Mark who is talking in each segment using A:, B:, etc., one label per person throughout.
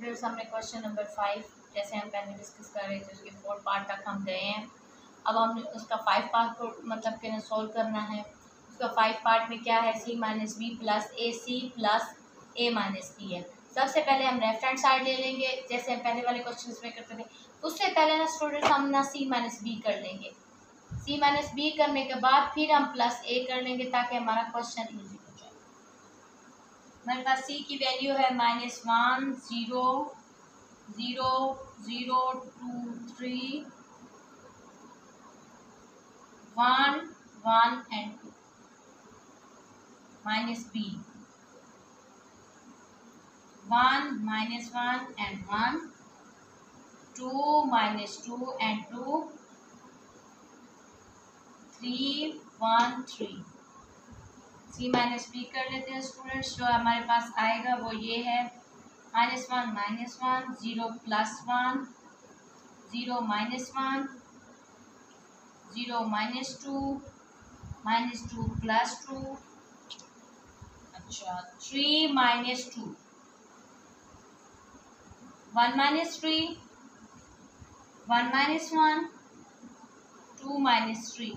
A: Students हमने question number five जैसे हम पहले डिस्कस कर रहे थे, उसके फोर पार्ट तक हम गए हैं। अब हम उसका फाइव पार्ट को मतलब कि सॉल्व करना है। उसका फाइव पार्ट में क्या है? C minus B plus A C plus A minus B है। सबसे पहले हम लेफ़्ट हैंड साइड ले लेंगे। जैसे हम पहले वाले क्वेश्चन में करते थे, उससे पहले ना स्टूडेंट हम ना सी माइनस बी कर लेंगे। सी माइनस बी करने के बाद फिर हम प्लस ए कर लेंगे ताकि हमारा क्वेश्चन जाए हमारे पास सी की वैल्यू है minus one zero zero zero two three one one and two minus B one minus one and one two minus two and two three one three C minus B कर लेते हैं students जो हमारे पास आएगा वो ये है minus one minus one zero plus one zero minus one zero minus two minus two plus two अच्छा three minus two one minus three one minus one two minus three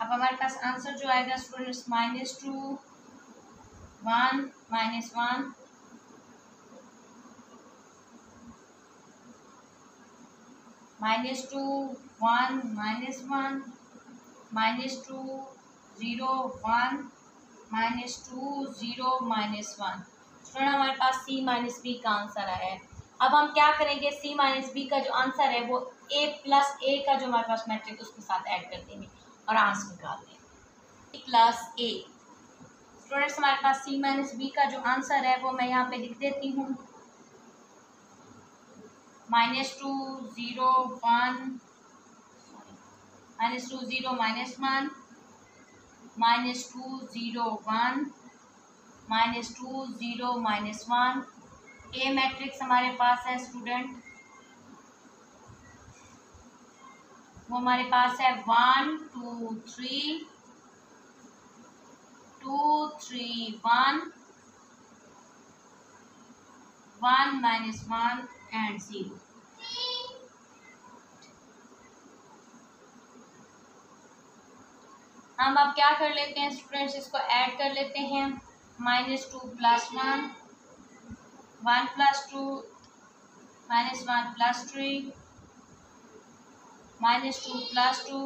A: अब हमारे पास आंसर जो आएगा students minus two one minus one minus two one minus one minus two zero one minus two zero minus one student हमारे पास C minus B का answer आया है। अब हम क्या करेंगे? सी माइनस बी का जो आंसर है, वो ए प्लस ए का जो हमारे पास मैट्रिक उसके साथ ऐड कर देंगे। और आंसर निकाल दें प्लस ए स्टूडेंट्स हमारे पास सी माइनस बी का जो आंसर है, वो मैं यहाँ पे लिख देती हूँ। Minus two zero one minus two zero minus one minus two zero one minus two zero minus one A matrix हमारे पास है स्टूडेंट वो हमारे पास है one, two, three two, three, one one minus one and zero हम अब क्या कर लेते हैं स्टूडेंट्स इसको ऐड कर लेते हैं। Minus two plus one one plus two minus one plus three minus two plus two,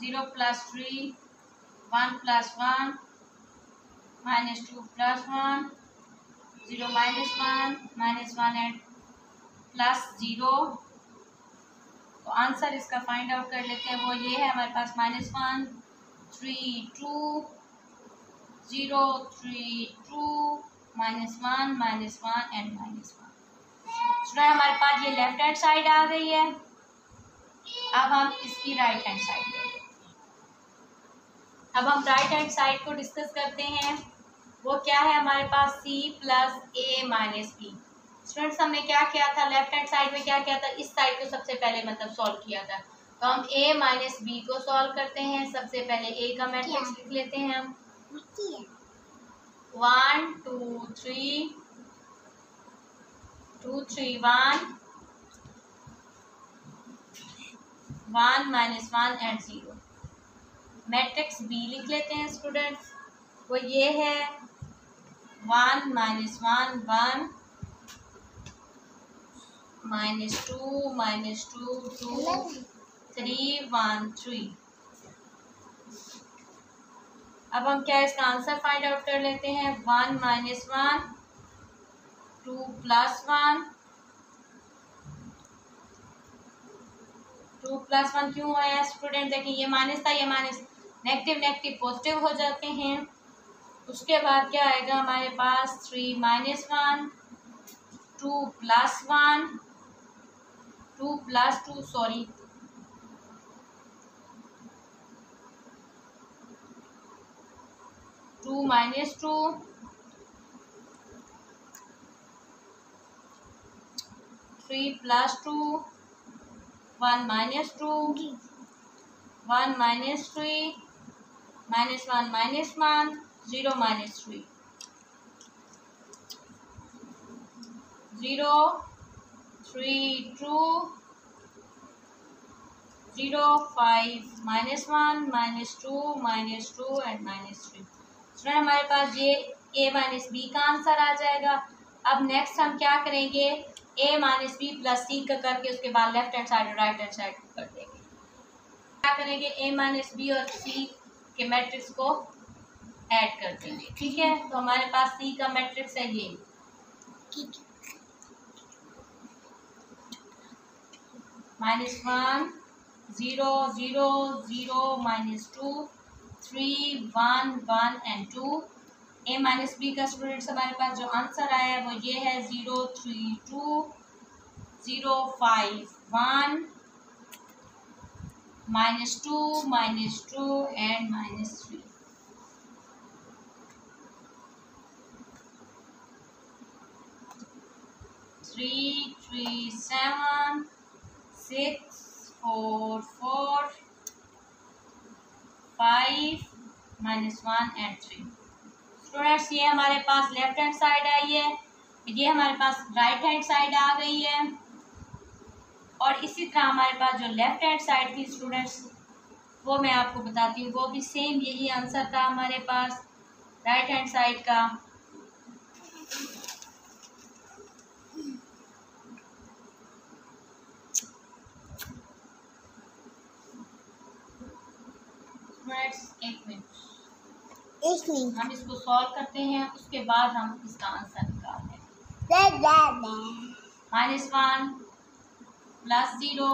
A: zero plus three, one plus one, minus two plus one, zero minus one minus one and plus zero. तो answer इसका find out कर लेते हैं। वो ये है, हमारे पास minus one, three, two, zero, three, two, minus one minus one and minus one. सुना हमारे पास ये लेफ़्ट हैंड साइड आ गई है। अब हम इसकी राइट हैंड साइड देंगे अब हम राइट हैंड साइड को डिस्कस करते हैं। वो क्या है हमारे पास? C plus A minus B students हमने क्या किया था? लेफ़्ट हैंड साइड में क्या किया था? इस साइड को सबसे पहले मतलब सॉल्व किया था। तो हम ए माइनस बी को सॉल्व करते हैं। सबसे पहले ए का मैट्रिक्स लिख लेते हैं हम। One two three two three one one minus one and zero matrix B लिख लेते हैं स्टूडेंट्स वो ये है. One minus one one minus two minus two two three one three अब हम क्या इसका आंसर फाइंड आउट कर लेते हैं? One minus one two plus one. Two plus one क्यों आया स्टूडेंट? देखिए, ये माइनस था, ये माइनस। नेगेटिव नेगेटिव, पॉजिटिव हो जाते हैं। उसके बाद क्या आएगा? हमारे पास three minus one, two plus one, two plus two, sorry. Two minus two three plus two one minus two one minus three minus one minus one zero minus three zero three two zero five minus one minus two minus two and minus three student हमारे पास ये A minus B का answer आ जाएगा। अब next हम क्या करेंगे? A minus B plus C का करके उसके बाद लेफ़्ट हैंड साइड और राइट हैंड साइड कर देंगे। क्या करेंगे? ए माइनस बी और सी के मैट्रिक्स को ऐड कर देंगे। ठीक है? तो हमारे पास सी का मैट्रिक्स है ये। Minus one zero zero zero minus two three one one and two A minus B का स्टूडेंट्स हमारे पास जो आंसर आया है वो ये है zero three two zero five one minus two minus two and minus three three three seven six four four five minus one and three students, ये हमारे पास लेफ़्ट हैंड साइड आई है। ये हमारे पास राइट हैंड साइड आ गई है। और इसी तरह हमारे पास जो लेफ़्ट हैंड साइड थी स्टूडेंट्स वो मैं आपको बताती हूँ। वो भी सेम यही आंसर था हमारे पास राइट हैंड साइड का। एक मिनट
B: मिनट
A: हम इसको सॉल्व करते हैं उसके बाद हम इसका आंसर निकालते हैं। Minus one plus zero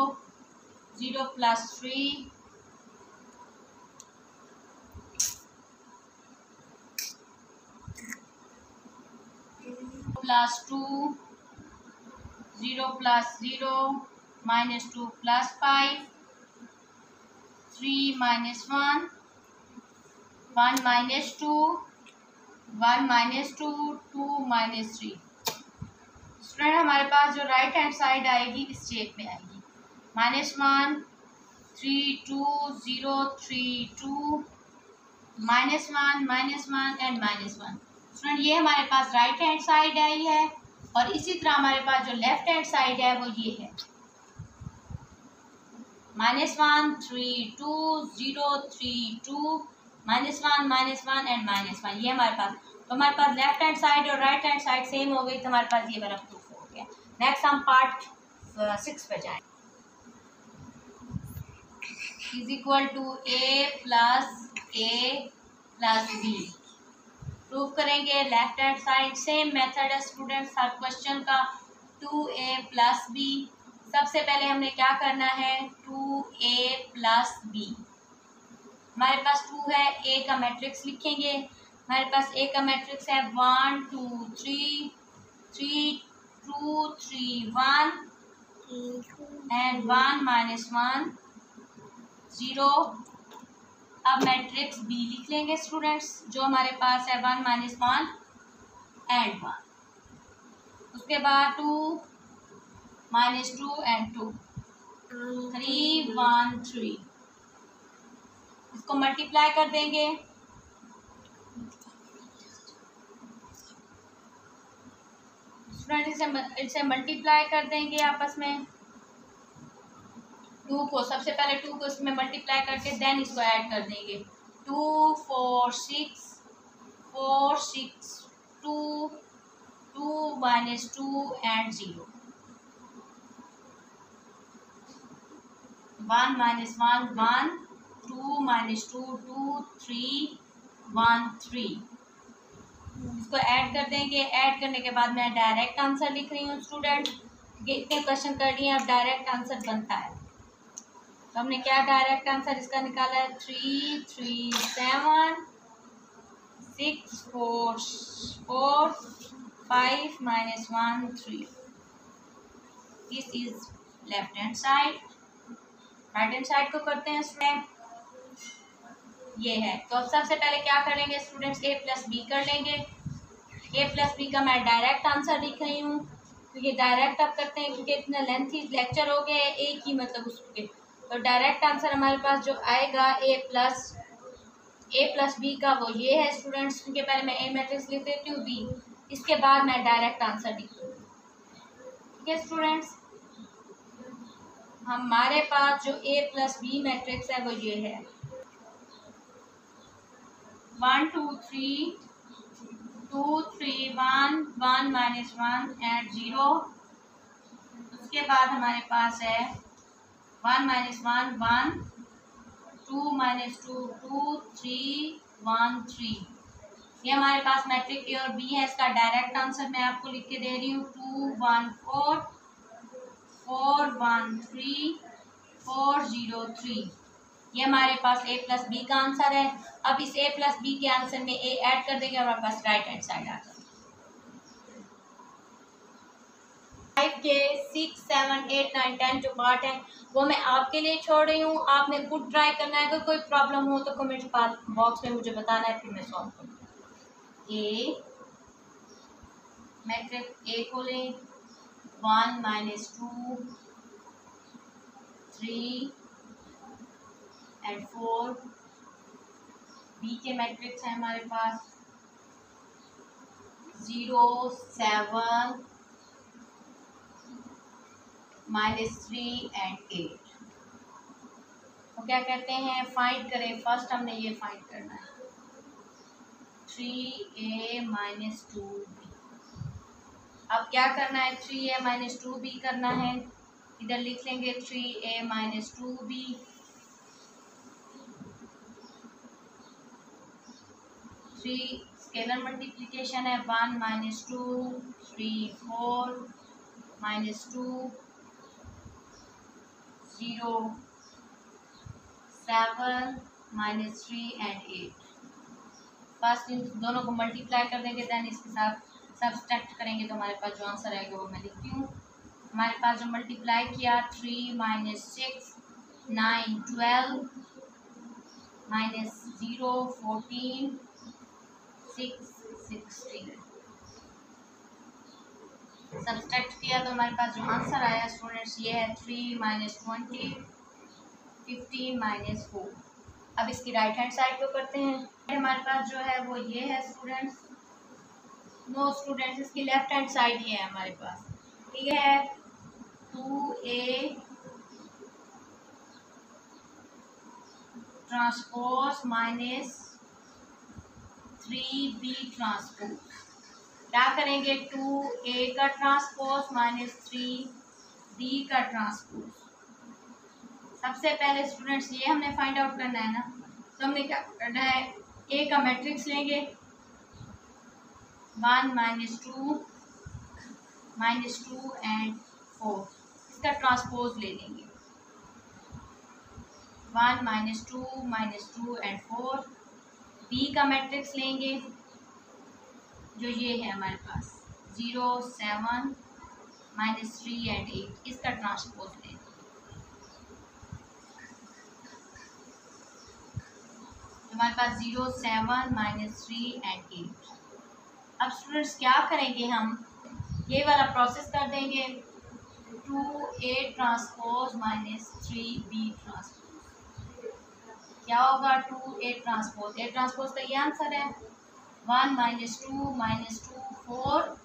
A: zero plus three plus two zero plus zero minus two plus five three minus one one minus two, one minus two two minus three. Student, हमारे पास जो राइट हैंड साइड आएगी, इस shape में आएगी। Minus one three two zero three two minus one minus one and minus one student ये हमारे पास राइट हैंड साइड आई है और इसी तरह हमारे पास जो लेफ़्ट हैंड साइड है, वो ये है। Minus one three two zero three two minus one minus one and minus one. ये हमारे पास तो हमारे पास लेफ़्ट हैंड साइड और राइट हैंड साइड सेम हो गई तो हमारे पास ये वाला प्रूफ हो गया। नेक्स्ट हम पार्ट सिक्स पे जाएँ। Is equal to A plus A plus B prove करेंगे left hand side same method है स्टूडेंट्स हर क्वेश्चन का। टू ए प्लस बी सबसे पहले हमने क्या करना है? टू ए प्लस बी हमारे पास टू है ए का मैट्रिक्स लिखेंगे। हमारे पास ए का मैट्रिक्स है one two three three two three one and one minus one zero अब मैट्रिक्स बी लिख लेंगे स्टूडेंट्स जो हमारे पास है one minus one and one उसके बाद two minus two and two three one three इसको मल्टीप्लाई कर देंगे। स्टूडेंट इसे इसे मल्टीप्लाई कर देंगे आपस में। टू को सबसे पहले टू को इसमें मल्टीप्लाई करके देन इसको ऐड कर देंगे। Two four six four six two two minus two and zero one minus one one two minus two two three one three इसको ऐड कर देंगे। ऐड करने के बाद मैं डायरेक्ट आंसर लिख रही हूँ स्टूडेंट इतने क्वेश्चन कर लिए अब डायरेक्ट आंसर बनता है। तो हमने क्या डायरेक्ट आंसर इसका निकाला है? Three three seven six four four five minus one three this is left hand side right hand side को करते हैं इसमें ये है। तो अब सबसे पहले क्या करेंगे? स्टूडेंट्स ए प्लस बी कर लेंगे। ए प्लस बी का मैं डायरेक्ट आंसर लिख रही हूँ। तो ये डायरेक्ट अब करते हैं, क्योंकि इतना लेंथी लेक्चर हो गया है एक ही मतलब उसके। तो डायरेक्ट आंसर हमारे पास जो आएगा A plus A plus B का वो ये है स्टूडेंट्स क्योंकि पहले मैं ए मैट्रिक्स लिख देती हूँ बी इसके बाद मैं डायरेक्ट आंसर लिख ठीक है स्टूडेंट्स हमारे पास जो ए प्लस बी मैट्रिक्स है, वो ये है। One two three two three one one minus one and zero उसके बाद हमारे पास है one minus one one, two minus two two three, one three. ये हमारे पास मैट्रिक ए और बी है, इसका डायरेक्ट आंसर मैं आपको लिख के दे रही हूँ. Two, one, four four, one, three, four zero three. ये हमारे पास ए प्लस बी का आंसर है। अब इस ए प्लस बी के आंसर में ए ऐड कर देंगे, हमारे पास राइट हैंड साइड आ जाएगा। फाइव के six seven eight nine ten जो पार्ट है, वो मैं आपके लिए छोड़ रही हूँ। आपने खुद ट्राई करना है। अगर कोई प्रॉब्लम हो तो कमेंट बॉक्स में मुझे बताना है, फिर मैं सॉल्व करूँगी। ए मैट्रिक ए को लें। One minus two three and four B के मैट्रिक्स है हमारे पास। Zero seven minus three and eight तो क्या कहते हैं? फाइंड करें। फ़र्स्ट हमने ये फाइंड करना है। Three A minus two B अब क्या करना है? Three A minus two B करना है। इधर लिख लेंगे three A minus two B three scalar multiplication है one minus two three four minus two zero seven minus three and eight first इन दोनों को मल्टीप्लाई कर देंगे दैन इसके साथ सब्सट्रैक्ट करेंगे तो हमारे पास जो आंसर आएगा वो मैं लिखती हूँ। हमारे पास जो मल्टीप्लाई किया three minus six nine twelve minus zero fourteen six subtract किया तो हमारे पास जो आंसर आया स्टूडेंट्स ये है three minus twenty fifteen minus four अब इसकी राइट हैंड साइड को करते हैं। हमारे पास जो है वो ये है स्टूडेंट्स नो स्टूडेंट्स इसकी लेफ़्ट हैंड साइड ये है हमारे पास। ये है? Two A transpose minus three B transpose क्या करेंगे? टू ए का ट्रांसपोज माइनस थ्री बी का ट्रांसपोज सबसे पहले स्टूडेंट्स ये हमने फाइंड आउट करना है ना? तो हमने क्या करना है? ए का मैट्रिक्स लेंगे। One minus two minus two and four इसका ट्रांसपोज ले लेंगे। One minus two minus two and four B का मैट्रिक्स लेंगे, जो ये है हमारे पास zero seven minus three and eight इसका ट्रांसपोज लेंगे। हमारे पास zero seven minus three and eight अब स्टूडेंट्स क्या करेंगे हम? ये वाला प्रोसेस कर देंगे। Two A transpose minus three B transpose क्या होगा two A transpose? A transpose का ये आंसर है। One minus two minus two four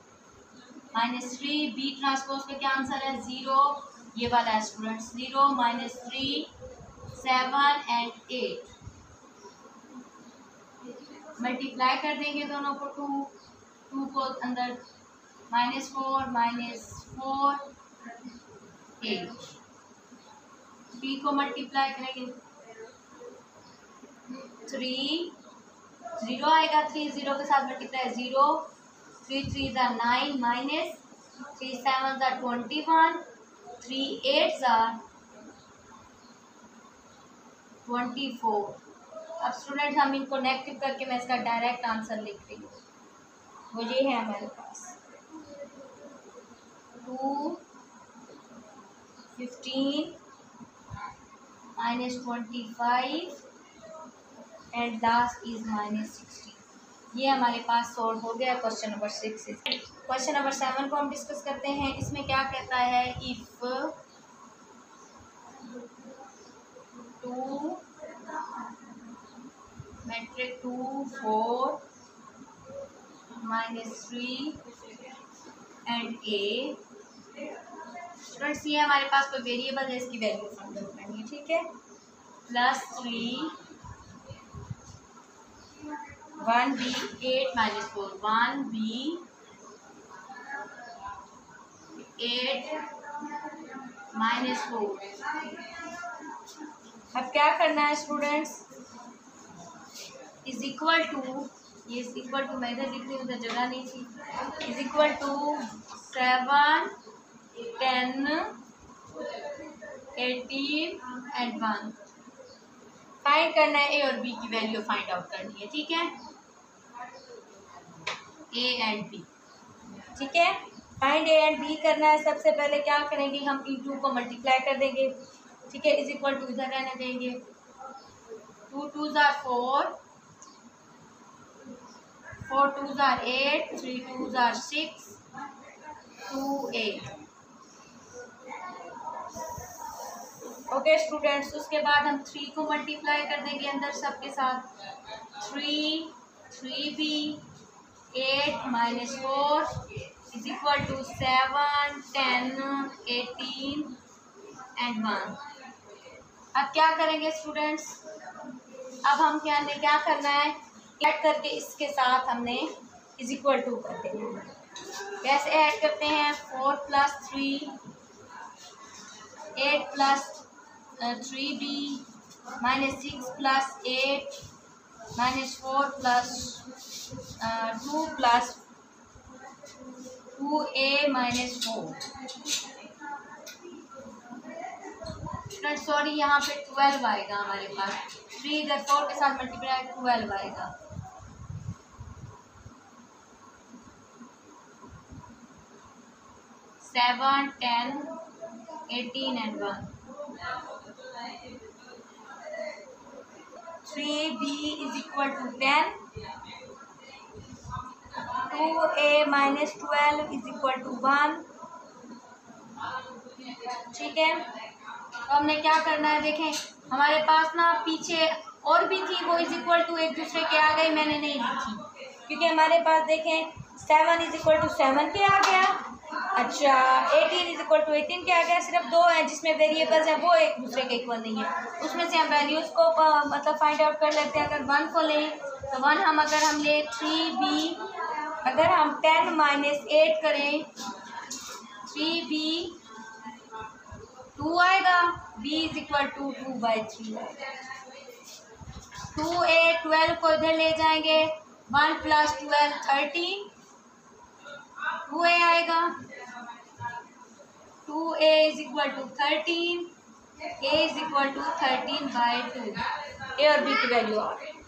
A: minus three. B transpose का क्या आंसर है? ज़ीरो। ये वाला है students zero minus three seven and eight. Multiply कर देंगे दोनों को टू। टू को अंदर minus four minus four, eight. B को मल्टीप्लाई करेंगे। थ्री ज़ीरो आएगा थ्री ज़ीरो के साथ मल्टीप्लाई ज़ीरो थ्री थ्री ज़ार नाइन माइनस थ्री सेवन ज़ार ट्वेंटी वन थ्री एट ज़ार ट्वेंटी फोर अब स्टूडेंट हम इनको नेगेटिव करके मैं इसका डायरेक्ट आंसर लिख रही हूँ। वो ये है हमारे पास। Two fifteen minus twenty five and last is minus sixty. ये हमारे पास सोल्व हो गया question number six question number seven को हम डिस्कस करते हैं। इसमें क्या कहता है? If two metric 2 4 minus 3 and a students ये हमारे पास कोई वेरिएबल है, इसकी वैल्यू फाइंड करनी है, ठीक है? Plus three one B eight minus four, one B eight minus four. अब क्या करना है स्टूडेंट्स इज़ इक्वल टू ये इज़ इक्वल टू मैं इधर लिख रही हूँ उधर जगह नहीं थी। Is equal to seven ten eighteen and one find करना है ए और बी की वैल्यू फाइंड आउट करनी है, ठीक है? ए एंड बी ठीक है? फाइंड ए एंड बी करना है सबसे पहले क्या करेंगे? हम इन टू को मल्टीप्लाई कर देंगे। ठीक है? इज़ इक्वल टू इधर रहने देंगे। टू टू ज़ार फोर फोर टू ज़ार एट थ्री टू ज़ार six two eight okay students उसके बाद हम थ्री को मल्टीप्लाई कर देंगे अंदर सबके साथ। Three three B eight minus four is equal to seven ten eighteen and one अब क्या करेंगे स्टूडेंट्स अब हम क्या ने, क्या करना है? ऐड करके इसके साथ हमने इज़ इक्वल टू कर देना कैसे ऐड करते हैं? Four plus three eight plus three B minus six plus eight minus four plus two plus two A minus four sorry यहाँ पे ट्वेल्व आएगा हमारे पास। थ्री इधर फोर के साथ मल्टीप्लाई ट्वेल्व आएगा। Seven ten eighteen and one three B is equal to ten two A minus twelve is equal to one ठीक है? तो हमने क्या करना है देखें, हमारे पास ना पीछे और भी थी, वो इज़ इक्वल टू एक दूसरे के आ गई, मैंने नहीं लिखी क्योंकि हमारे पास देखें seven is equal to seven के आ गया। अच्छा eighteen is equal to eighteen के आ गया, सिर्फ़ दो है, जिसमें वेरिएबल्स हैं, वो एक दूसरे के इक्वल नहीं है। उसमें से हम वैल्यूज़ को मतलब फाइंड आउट कर लेते हैं, अगर वन को लें तो वन हम अगर हम ले थ्री बी अगर हम टेन माइनस एट करें, थ्री बी, टू आएगा, B is equal to two by three. Two A twelve को इधर ले जाएँगे, one plus twelve thirteen. Two A आएगा, two A is equal to thirteen, A is equal to thirteen by two. A और B की value आ गई।